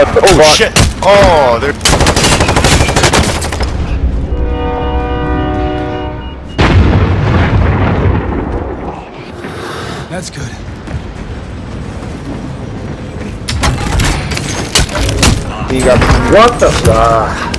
What the Oh fuck? shit! Oh, they're. That's good. He got what the fuck?